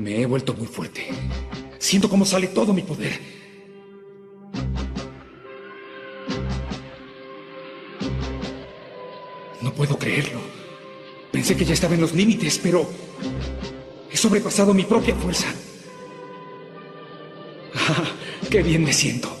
Me he vuelto muy fuerte. Siento cómo sale todo mi poder. No puedo creerlo. Pensé que ya estaba en los límites, pero he sobrepasado mi propia fuerza. Ah, ¡Qué bien me siento!